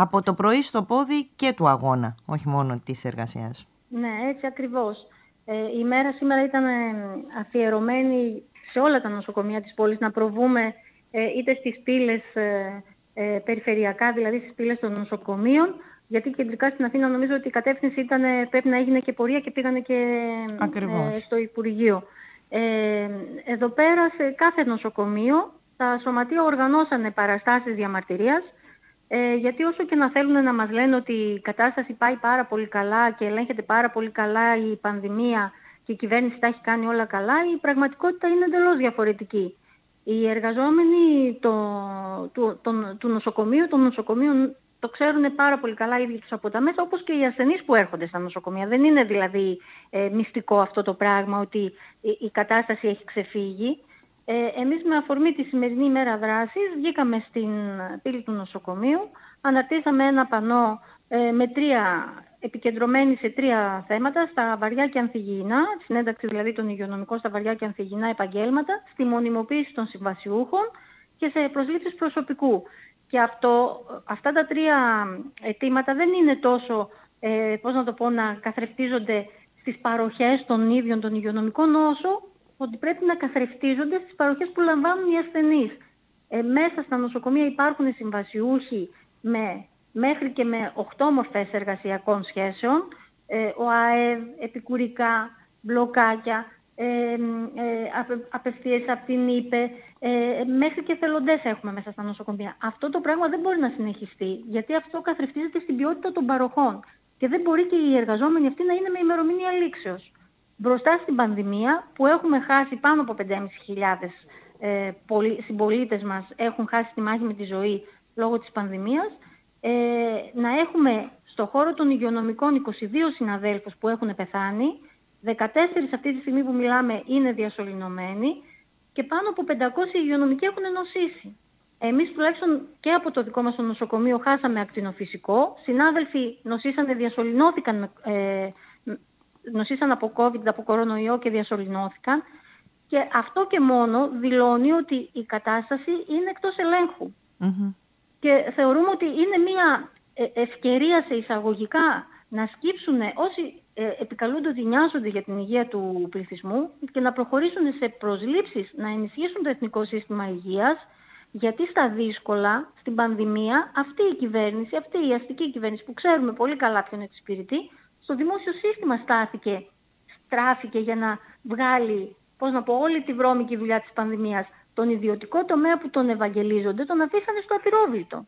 Από το πρωί στο πόδι και του αγώνα, όχι μόνο της εργασίας. Ναι, έτσι ακριβώς. Ε, η μέρα σήμερα ήταν ε, αφιερωμένη σε όλα τα νοσοκομεία της πόλης να προβούμε ε, είτε στις πύλες ε, περιφερειακά, δηλαδή στις πύλες των νοσοκομείων, γιατί κεντρικά στην Αθήνα νομίζω ότι η κατεύθυνση ήταν, πρέπει να έγινε και πορεία και πήγανε και στο Υπουργείο. Ε, εδώ πέρα σε κάθε νοσοκομείο τα σωματεία οργανώσανε παραστάσεις διαμαρτυρίας ε, γιατί όσο και να θέλουν να μας λένε ότι η κατάσταση πάει πάρα πολύ καλά και ελέγχεται πάρα πολύ καλά η πανδημία και η κυβέρνηση τα έχει κάνει όλα καλά, η πραγματικότητα είναι εντελώς διαφορετική. Οι εργαζόμενοι το, του, το, του νοσοκομείου, των νοσοκομείων το ξέρουν πάρα πολύ καλά οι ίδιοι τους από τα μέσα, όπως και οι ασθενείς που έρχονται στα νοσοκομεία. Δεν είναι δηλαδή ε, μυστικό αυτό το πράγμα ότι η, η κατάσταση έχει ξεφύγει. Ε, εμείς με αφορμή τη σημερινή ημέρα δράσης βγήκαμε στην πύλη του νοσοκομείου, αναρτήσαμε ένα πανό ε, με τρία, επικεντρωμένη σε τρία θέματα, στα βαριά και ανθυγιεινά, τη συνένταξη δηλαδή των υγειονομικών στα βαριά και ανθυγιεινά επαγγέλματα, στη μονιμοποίηση των συμβασιούχων και σε προσλήψεις προσωπικού. Και αυτό, αυτά τα τρία αιτήματα δεν είναι τόσο, ε, πώς να το πω, να καθρεφτίζονται στις παροχές των ίδιων των υγειονομικών όσο ότι πρέπει να καθρεφτίζονται στις παροχές που λαμβάνουν οι ασθενείς. Ε, μέσα στα νοσοκομεία υπάρχουν συμβασιούχοι με, μέχρι και με 8 μορφές εργασιακών σχέσεων, ε, ο ΑΕΒ, επικουρικά, μπλοκάκια, ε, ε, απευθείας από την ΥΠΕ, ε, μέχρι και θελοντές έχουμε μέσα στα νοσοκομεία. Αυτό το πράγμα δεν μπορεί να συνεχιστεί, γιατί αυτό καθρεφτίζεται στην ποιότητα των παροχών. Και δεν μπορεί και οι εργαζόμενοι αυτοί να είναι με ημερομηνία λήξεως μπροστά στην πανδημία που έχουμε χάσει πάνω από 5.500 ε, συμπολίτες μας έχουν χάσει τη μάχη με τη ζωή λόγω της πανδημίας, ε, να έχουμε στο χώρο των υγειονομικών 22 συναδέλφους που έχουν πεθάνει, 14 αυτή τη στιγμή που μιλάμε είναι διασωληνωμένοι και πάνω από 500 υγειονομικοί έχουν νοσήσει. Εμείς τουλάχιστον και από το δικό μας το νοσοκομείο χάσαμε ακτινοφυσικό. Συνάδελφοι νοσήσανε, διασωληνώθηκαν ε, νοσήσαν από COVID, από κορονοϊό και διασωληνώθηκαν. Και αυτό και μόνο δηλώνει ότι η κατάσταση είναι εκτός Και θεωρούμε ότι είναι μια ε, ευκαιρία σε εισαγωγικά να σκύψουν όσοι ε, επικαλούνται ότι νοιάζονται για την υγεία του πληθυσμού και να προχωρήσουν σε προσλήψεις, να ενισχύσουν το εθνικό σύστημα υγείας, γιατί στα δύσκολα, στην πανδημία, αυτή η κυβέρνηση, αυτή η αστική κυβέρνηση που ξέρουμε πολύ καλά ποιον εξυπηρετεί, το δημόσιο σύστημα στάθηκε, στράφηκε για να βγάλει, πώς να πω, όλη τη βρώμικη δουλειά της πανδημίας. Τον ιδιωτικό τομέα που τον ευαγγελίζονται τον αφήσανε στο απειρόβλητο.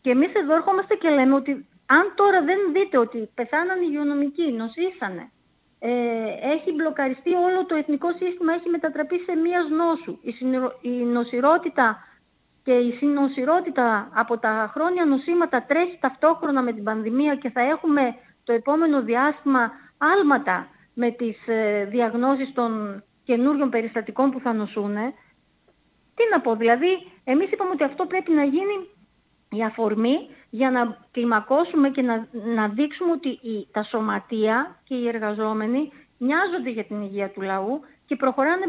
Και εμείς εδώ ερχόμαστε και λέμε ότι αν τώρα δεν δείτε ότι πεθάναν οι υγειονομικοί, νοσήσανε, ε, έχει μπλοκαριστεί όλο το εθνικό σύστημα, έχει μετατραπεί σε μία νόσου. Η, η νοσηρότητα και η συνοσηρότητα από τα χρόνια νοσήματα τρέχει ταυτόχρονα με την πανδημία και θα έχουμε το επόμενο διάστημα άλματα με τις ε, διαγνώσεις των καινούριων περιστατικών που θα νοσούν. Τι να πω, δηλαδή εμείς είπαμε ότι αυτό πρέπει να γίνει η αφορμή για να κλιμακώσουμε και να, να δείξουμε ότι η, τα σωματεία και οι εργαζόμενοι νοιάζονται για την υγεία του λαού και προχωράνε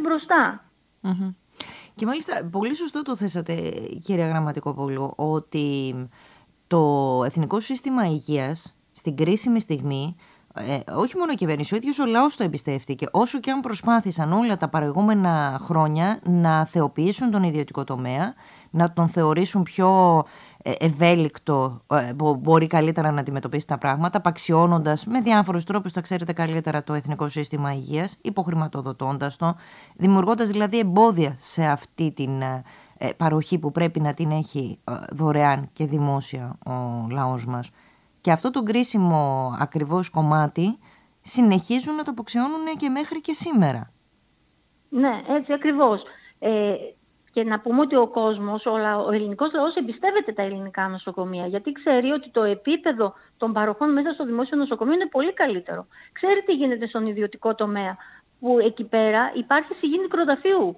Και μάλιστα πολύ σωστό το θέσατε κύριε Γραμματικόπουλου ότι το Εθνικό Σύστημα Υγείας στην κρίσιμη στιγμή ε, όχι μόνο η κυβέρνηση, ο ίδιος ο λαός το εμπιστεύτηκε. Όσο και αν προσπάθησαν όλα τα παρεγούμενα χρόνια να θεοποιήσουν τον ιδιωτικό τομέα, να τον θεωρήσουν πιο ε, ευέλικτο, ε, μπορεί καλύτερα να αντιμετωπίσει τα πράγματα, απαξιώνοντας με διάφορους τρόπους, τα ξέρετε καλύτερα, το Εθνικό Σύστημα Υγείας, υποχρηματοδοτώντας το, δημιουργώντας δηλαδή εμπόδια σε αυτή την ε, παροχή που πρέπει να την έχει δωρεάν και δημόσια ο λαός μας. Και αυτό το κρίσιμο ακριβώς κομμάτι συνεχίζουν να το αποξιώνουν και μέχρι και σήμερα. Ναι, έτσι ακριβώς. Ε, και να πούμε ότι ο κόσμος, ο, ο ελληνικός λαός εμπιστεύεται τα ελληνικά νοσοκομεία γιατί ξέρει ότι το επίπεδο των παροχών μέσα στο δημόσιο νοσοκομείο είναι πολύ καλύτερο. Ξέρει τι γίνεται στον ιδιωτικό τομέα που εκεί πέρα υπάρχει συγγύνη κροταφείου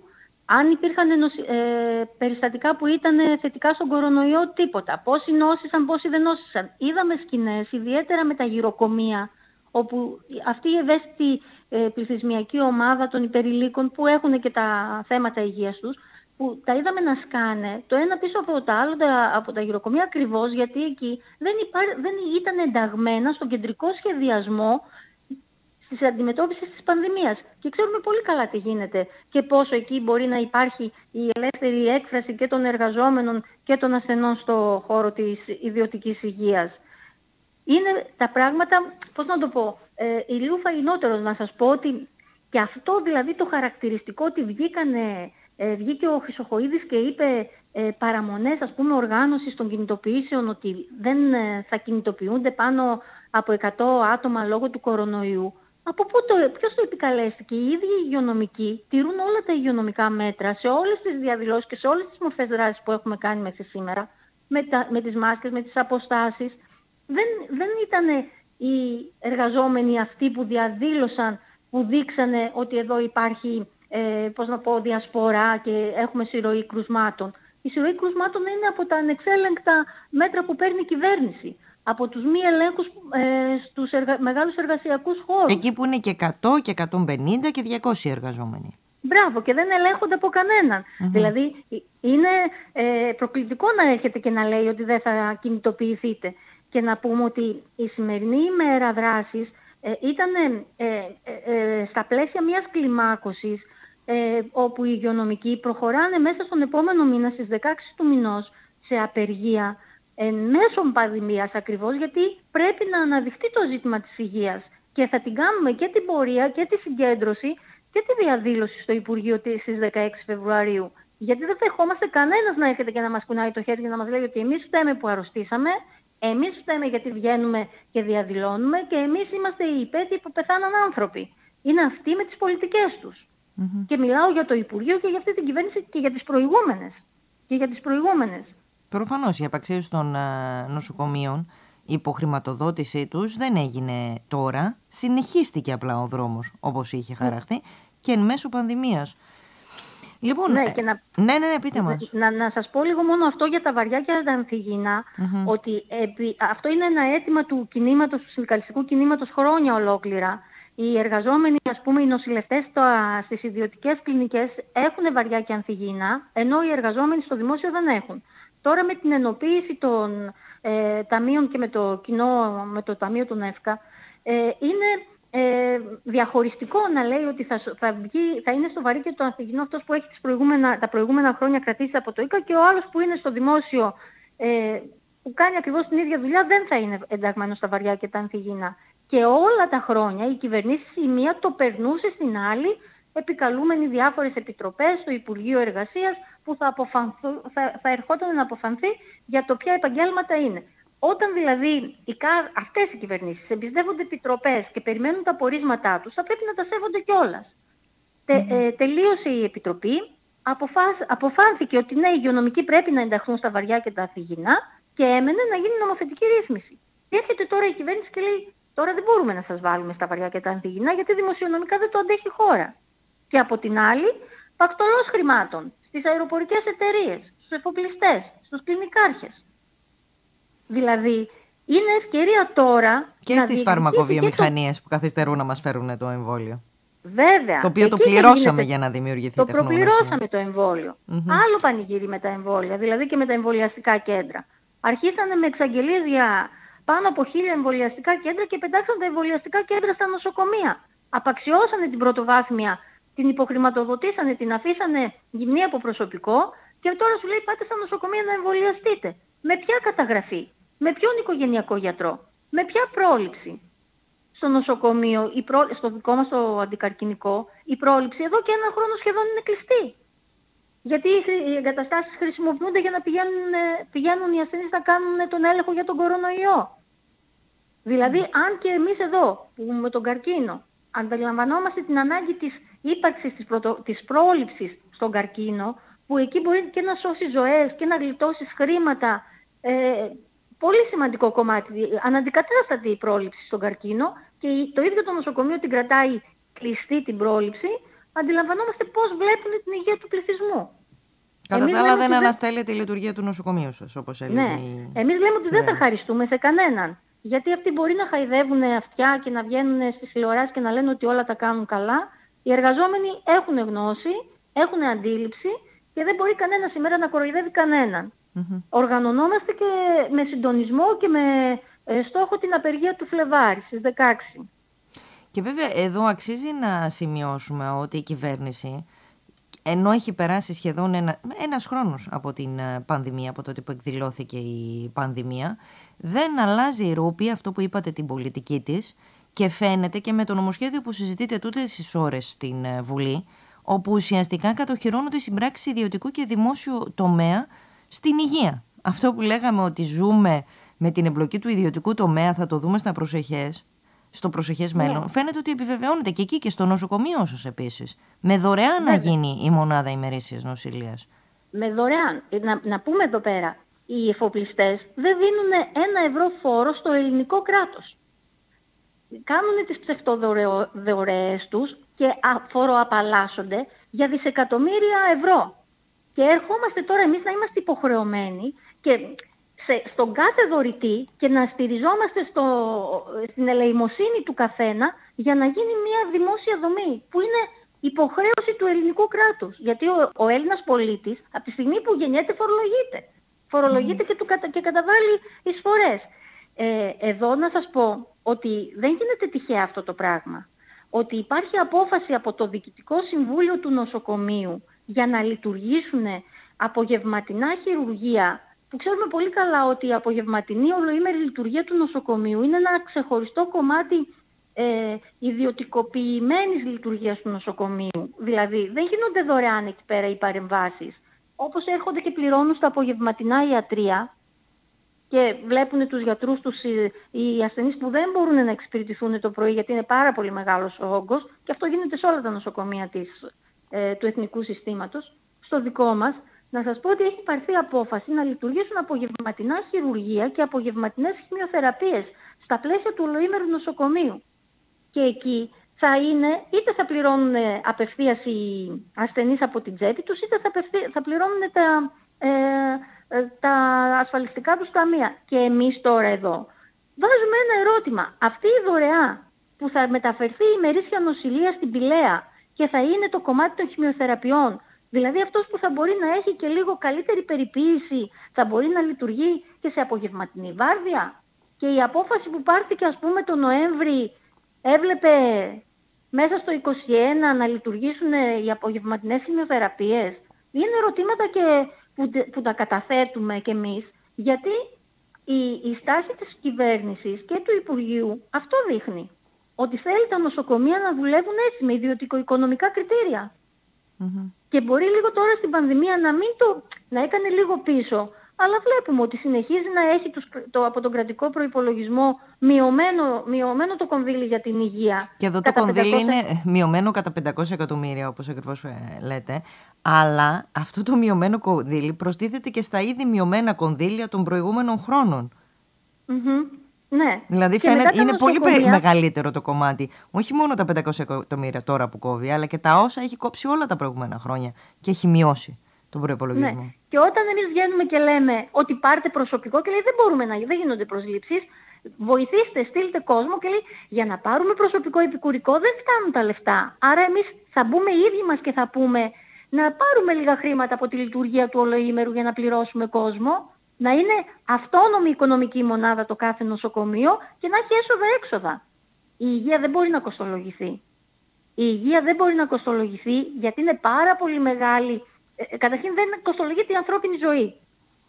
αν υπήρχαν ε, περιστατικά που ήταν θετικά στον κορονοϊό, τίποτα. Πόσοι νόσησαν, πόσοι δεν νόσησαν. Είδαμε σκηνές, ιδιαίτερα με τα γυροκομεία, όπου αυτή η ευαίσθητη ε, πληθυσμιακή ομάδα των υπερηλίκων που έχουν και τα θέματα υγείας τους, που τα είδαμε να σκάνε το ένα πίσω από τα άλλο από τα γυροκομεία ακριβώς γιατί εκεί δεν, δεν ήταν ενταγμένα στον κεντρικό σχεδιασμό της αντιμετώπισης της πανδημίας. Και ξέρουμε πολύ καλά τι γίνεται και πόσο εκεί μπορεί να υπάρχει η ελεύθερη έκφραση και των εργαζόμενων και των ασθενών στο χώρο της ιδιωτικής υγείας. Είναι τα πράγματα, πώς να το πω, ε, ηλίου να σας πω ότι και αυτό δηλαδή το χαρακτηριστικό ότι βγήκανε, ε, βγήκε ο Χρυσοχοίδης και είπε ε, παραμονές ας πούμε οργάνωσης των κινητοποιήσεων ότι δεν ε, θα κινητοποιούνται πάνω από 100 άτομα λόγω του κορονοϊού. Από πού το, ποιος το επικαλέστηκε, οι ίδιοι οι υγειονομικοί τηρούν όλα τα υγειονομικά μέτρα σε όλες τις διαδηλώσεις και σε όλες τις μορφές δράσης που έχουμε κάνει μέχρι σήμερα, με, τα, με τις μάσκες, με τις αποστάσεις. Δεν, δεν ήταν οι εργαζόμενοι αυτοί που διαδήλωσαν, που δείξανε ότι εδώ υπάρχει, ε, πώς να πω, διασπορά και έχουμε συρροή κρουσμάτων. Η συρροή κρουσμάτων είναι από τα ανεξέλεγκτα μέτρα που παίρνει η κυβέρνηση από τους μη ελέγχους ε, στους εργα... μεγάλους εργασιακούς χώρους. Εκεί που είναι και 100 και 150 και 200 εργαζόμενοι. Μπράβο και δεν ελέγχονται από Δηλαδή είναι ε, προκλητικό να έρχεται και να λέει ότι δεν θα κινητοποιηθείτε. Και να πούμε ότι η σημερινή ημέρα δράσης ε, ήταν ε, ε, στα πλαίσια μιας κλιμάκωσης όπου οι υγειονομικοί προχωράνε μέσα στον επόμενο μήνα στις 16 του μηνός σε απεργία εν μέσω πανδημίας ακριβώς γιατί πρέπει να αναδειχθεί το ζήτημα της υγείας και θα την κάνουμε και την πορεία και τη συγκέντρωση και τη διαδήλωση στο Υπουργείο στις 16 Φεβρουαρίου. Γιατί δεν δεχόμαστε κανένας να έρχεται και να μας κουνάει το χέρι και να μας λέει ότι εμείς φταίμε που αρρωστήσαμε, εμείς φταίμε γιατί βγαίνουμε και διαδηλώνουμε και εμείς είμαστε οι υπέτειοι που πεθάναν άνθρωποι. Είναι αυτοί με τις πολιτικές τους. Και μιλάω για το Υπουργείο και για αυτή την κυβέρνηση και για τις προηγούμενες. Και για τις προηγούμενες. Προφανώς η απαξίωση των ε, νοσοκομείων, η υποχρηματοδότησή τους δεν έγινε τώρα, συνεχίστηκε απλά ο δρόμος όπως είχε ναι. χαραχθεί και εν μέσω πανδημίας. Λοιπόν, ναι, και να... ναι, ναι, ναι, πείτε μας. Να, να σας πω λίγο μόνο αυτό για τα βαριά και τα ανθυγιεινά, ότι αυτό είναι ένα αίτημα του κινήματος, του συνδικαλιστικού κινήματος χρόνια ολόκληρα. Οι εργαζόμενοι, ας πούμε, οι νοσηλευτές στις ιδιωτικές κλινικές έχουν βαριά και ανθυγιεινά, ενώ οι εργαζόμενοι στο δημόσιο δεν έχουν. Τώρα με την ενοποίηση των ε, ταμείων και με το κοινό, με το Ταμείο του ΕΦΚΑ, ε, είναι ε, διαχωριστικό να λέει ότι θα, θα, βγει, θα είναι στο βαρύ και το ανθυγινό αυτός που έχει τις προηγούμενα, τα προηγούμενα χρόνια κρατήσει από το ΙΚΑ και ο άλλος που είναι στο δημόσιο ε, που κάνει ακριβώς την ίδια δουλειά δεν θα είναι ενταγμένος στα βαριά και τα ανθυγινά. Και όλα τα χρόνια η κυβερνήση η μία το περνούσε στην άλλη επικαλούμενοι διάφορες επιτροπές στο Υπουργείο Εργασίας που θα, θα, θα ερχόταν να αποφανθεί για το ποια επαγγέλματα είναι. Όταν δηλαδή οι, αυτές οι κυβερνήσεις εμπιστεύονται επιτροπές και περιμένουν τα πορίσματά τους, θα πρέπει να τα σέβονται κιόλας. ε, τελείωσε η Επιτροπή, αποφάς, αποφάνθηκε ότι ναι, οι υγειονομικοί πρέπει να ενταχθούν στα βαριά και τα αφηγηνά και έμενε να γίνει νομοθετική ρύθμιση. έρχεται τώρα η κυβέρνηση και λέει τώρα δεν μπορούμε να σας βάλουμε στα βαριά και τα αφηγηνά γιατί δημοσιονομικά δεν το αντέχει η χώρα. Και από την άλλη, πακτολός χρημάτων στις αεροπορικές εταιρείες, στους εφοπλιστές, στους κλινικάρχες. Δηλαδή, είναι ευκαιρία τώρα... Και να στις φαρμακοβιομηχανίες το... που καθυστερούν να μας φέρουν το εμβόλιο. Βέβαια. Το οποίο το πληρώσαμε για να δημιουργηθεί το τεχνογνωσία. Το προπληρώσαμε το εμβόλιο. Άλλο πανηγύρι με τα εμβόλια, δηλαδή και με τα εμβολιαστικά κέντρα. Αρχίσανε με εξαγγελίες για πάνω από χίλια εμβολιαστικά κέντρα και πετάξαν τα εμβολιαστικά κέντρα στα νοσοκομεία. Απαξιώσανε την πρωτοβάθμια την υποχρηματοδοτήσανε, την αφήσανε γυμνή από προσωπικό και τώρα σου λέει πάτε στα νοσοκομεία να εμβολιαστείτε. Με ποια καταγραφή, με ποιον οικογενειακό γιατρό, με ποια πρόληψη; Στο νοσοκομείο, η στο δικό μας το αντικαρκυνικό, η πρόληψη εδώ και ένα χρόνο σχεδόν είναι κλειστή. Γιατί οι εγκαταστάσεις χρησιμοποιούνται για να πηγαίνουν, πηγαίνουν οι ασθενείς να κάνουν τον έλεγχο για τον κορονοϊό. Δηλαδή, αν και εμείς εδώ, που με τον καρκίνο, αντιλαμβανόμαστε την ανάγκη της ύπαρξης της, πρωτο... της πρόληψης στον καρκίνο, που εκεί μπορεί και να σώσει ζωές και να γλιτώσεις χρήματα. Ε, πολύ σημαντικό κομμάτι, αναντικατάστατη η πρόληψη στον καρκίνο και το ίδιο το νοσοκομείο την κρατάει κλειστή την πρόληψη, αντιλαμβανόμαστε πώς βλέπουν την υγεία του πληθυσμού. Κατά τα άλλα δεν αναστέλλεται η λειτουργία του νοσοκομείου σας, όπως έλεγε Ναι, εμείς λέμε ότι δεν θα χαριστούμε σε κανέναν. Γιατί αυτοί μπορεί να χαϊδεύουν αυτιά και να βγαίνουν στις τηλεοράσεις και να λένε ότι όλα τα κάνουν καλά. Οι εργαζόμενοι έχουν γνώση, έχουν αντίληψη και δεν μπορεί κανένας σήμερα να κοροϊδεύει Οργανωνόμαστε και με συντονισμό και με ε, στόχο την απεργία του Φλεβάρη στις 16. Και βέβαια εδώ αξίζει να σημειώσουμε ότι η κυβέρνηση ενώ έχει περάσει σχεδόν ένα, ένας χρόνος από την ε, πανδημία, από τότε που εκδηλώθηκε η πανδημία, δεν αλλάζει η ρούπη αυτό που είπατε την πολιτική της και φαίνεται και με το νομοσχέδιο που συζητείτε τούτε στις ώρες στην ε, Βουλή, όπου ουσιαστικά κατοχυρώνονται οι συμπράξεις ιδιωτικού και δημόσιου τομέα στην υγεία. Αυτό που λέγαμε ότι ζούμε με την εμπλοκή του ιδιωτικού τομέα, θα το δούμε στα προσεχές, στο προσεχές ναι. μέλλον, φαίνεται ότι επιβεβαιώνεται και εκεί και στο νοσοκομείο σας επίσης. Με δωρεάν να γίνει η μονάδα ημερήσιας νοσηλείας. Με δωρεάν. Να, να πούμε εδώ πέρα, οι εφοπλιστές δεν δίνουν ένα ευρώ φόρο στο ελληνικό κράτος. Κάνουν τις ψευτοδωρεές τους και φοροαπαλλάσσονται για δισεκατομμύρια ευρώ. Και ερχόμαστε τώρα εμείς να είμαστε υποχρεωμένοι και σε, στον κάθε δωρητή και να στηριζόμαστε στο, στην ελεημοσύνη του καθένα για να γίνει μια δημόσια δομή που είναι υποχρέωση του ελληνικού κράτους. Γιατί ο, ο Έλληνας πολίτης από τη στιγμή που γεννιέται φορολογείται. Φορολογείται και, του, και καταβάλει εισφορές. Ε, εδώ να σας πω ότι δεν γίνεται τυχαία αυτό το πράγμα. Ότι υπάρχει απόφαση από το Διοικητικό Συμβούλιο του Νοσοκομείου για να λειτουργήσουν απογευματινά χειρουργία που ξέρουμε πολύ καλά ότι η απογευματινή ολοήμερη λειτουργία του νοσοκομείου είναι ένα ξεχωριστό κομμάτι ε, ιδιωτικοποιημένης λειτουργίας του νοσοκομείου. Δηλαδή δεν γίνονται δωρεάν εκεί πέρα οι παρεμβάσεις. Όπως έρχονται και πληρώνουν στα απογευματινά ιατρία και βλέπουν τους γιατρούς τους οι ασθενείς που δεν μπορούν να εξυπηρετηθούν το πρωί γιατί είναι πάρα πολύ μεγάλος ο όγκος και αυτό γίνεται σε όλα τα νοσοκομεία της, ε, του εθνικού συστήματος. Στο δικό μας να σας πω ότι έχει πάρθει απόφαση να λειτουργήσουν απογευματινά χειρουργία και απογευματινές χημειοθεραπείες στα πλαίσια του ολοήμερου νοσοκομείου. Και εκεί θα είναι, είτε θα πληρώνουν απευθείας οι ασθενείς από την τσέπη τους, είτε θα, θα πληρώνουν τα, ε, ε, τα ασφαλιστικά τους ταμεία. Και εμείς τώρα εδώ βάζουμε ένα ερώτημα. Αυτή η δωρεά που θα μεταφερθεί η μερίσια νοσηλεία στην Πηλαία και θα είναι το κομμάτι των χημειοθεραπείων, Δηλαδή αυτός που θα μπορεί να έχει και λίγο καλύτερη περιποίηση θα μπορεί να λειτουργεί και σε απογευματινή βάρδια; Και η απόφαση που πάρθηκε ας πούμε το Νοέμβρη έβλεπε μέσα στο 2021 να λειτουργήσουν οι απογευματινές χημειοθεραπείες; Είναι ερωτήματα και που, τα καταθέτουμε κι εμείς γιατί η, η στάση της κυβέρνησης και του Υπουργείου αυτό δείχνει. Ότι θέλει τα νοσοκομεία να δουλεύουν έτσι με ιδιωτικο-οικονομικά και μπορεί λίγο τώρα στην πανδημία να μην το να έκανε λίγο πίσω. Αλλά βλέπουμε ότι συνεχίζει να έχει τους, το, από τον κρατικό προπολογισμό μειωμένο, μειωμένο το κονδύλι για την υγεία. Και εδώ το κονδύλι είναι μειωμένο κατά 500 εκατομμύρια, όπως ακριβώς ε, λέτε. Αλλά αυτό το μειωμένο κονδύλι προστίθεται και στα ήδη μειωμένα κονδύλια των προηγούμενων ναι. Δηλαδή φαίνεται, είναι πολύ μεγαλύτερο το κομμάτι. Όχι μόνο τα 500 εκατομμύρια τώρα που κόβει, αλλά και τα όσα έχει κόψει όλα τα προηγούμενα χρόνια και έχει μειώσει τον προπολογισμό. Ναι. Και όταν εμείς βγαίνουμε και λέμε ότι πάρτε προσωπικό και λέει δεν μπορούμε να δεν γίνονται προσλήψεις, βοηθήστε, στείλτε κόσμο και λέει για να πάρουμε προσωπικό επικουρικό δεν φτάνουν τα λεφτά. Άρα εμείς θα μπούμε οι ίδιοι μας και θα πούμε να πάρουμε λίγα χρήματα από τη λειτουργία του ολοήμερου για να πληρώσουμε κόσμο να είναι αυτόνομη οικονομική μονάδα το κάθε νοσοκομείο και να έχει έσοδα-έξοδα. Η υγεία δεν μπορεί να κοστολογηθεί. Η υγεία δεν μπορεί να κοστολογηθεί γιατί είναι πάρα πολύ μεγάλη. Ε, ε, καταρχήν δεν κοστολογείται η ανθρώπινη ζωή.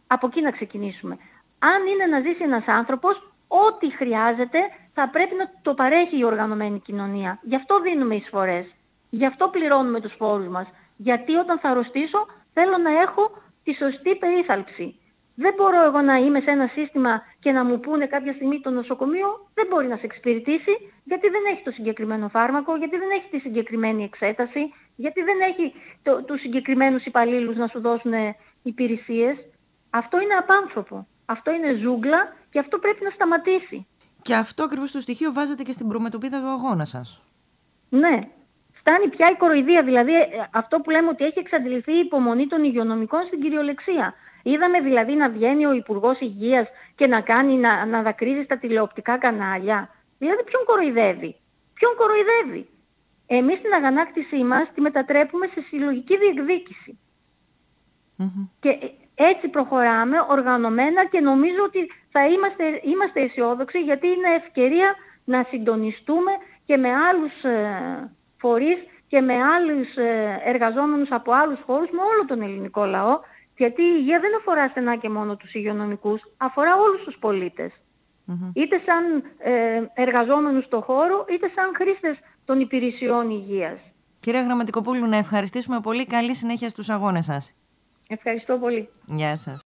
Από εκεί να ξεκινήσουμε. Αν είναι να ζήσει ένας άνθρωπος, ό,τι χρειάζεται θα πρέπει να το παρέχει η οργανωμένη κοινωνία. Γι' αυτό δίνουμε εισφορές. Γι' αυτό πληρώνουμε τους φόρους μας. Γιατί όταν θα αρρωστήσω θέλω να έχω τη σωστή περίθαλψη. Δεν μπορώ εγώ να είμαι σε ένα σύστημα και να μου πούνε κάποια στιγμή το νοσοκομείο δεν μπορεί να σε εξυπηρετήσει γιατί δεν έχει το συγκεκριμένο φάρμακο, γιατί δεν έχει τη συγκεκριμένη εξέταση, γιατί δεν έχει το, τους συγκεκριμένους υπαλλήλους να σου δώσουν υπηρεσίες. Αυτό είναι απάνθρωπο. Αυτό είναι ζούγκλα και αυτό πρέπει να σταματήσει. Και αυτό ακριβώς το στοιχείο βάζετε και στην προμετωπίδα του αγώνα σας. Ναι. Φτάνει πια η κοροϊδία. Δηλαδή ε, αυτό που λέμε ότι έχει εξαντληθεί η υπομονή των υγειονομικών στην κυριολεξία. Είδαμε δηλαδή να βγαίνει ο Υπουργός Υγείας και να, κάνει, να, να δακρύζει στα τηλεοπτικά κανάλια. Δηλαδή ποιον κοροϊδεύει; Ποιον κοροϊδεύει; Εμείς την αγανάκτησή μας τη μετατρέπουμε σε συλλογική διεκδίκηση. Και έτσι προχωράμε οργανωμένα και νομίζω ότι θα είμαστε, είμαστε αισιόδοξοι γιατί είναι ευκαιρία να συντονιστούμε και με άλλους ε, φορείς και με άλλους ε, εργαζόμενους από άλλους χώρους, με όλο τον ελληνικό λαό, γιατί η υγεία δεν αφορά στενά και μόνο τους υγειονομικούς, αφορά όλους τους πολίτες. Είτε σαν ε, εργαζόμενους στο χώρο, είτε σαν χρήστες των υπηρεσιών υγείας. Κύριε Γραμματικοπούλου, να ευχαριστήσουμε πολύ. Καλή συνέχεια στους αγώνες σας. Ευχαριστώ πολύ. Γεια σας.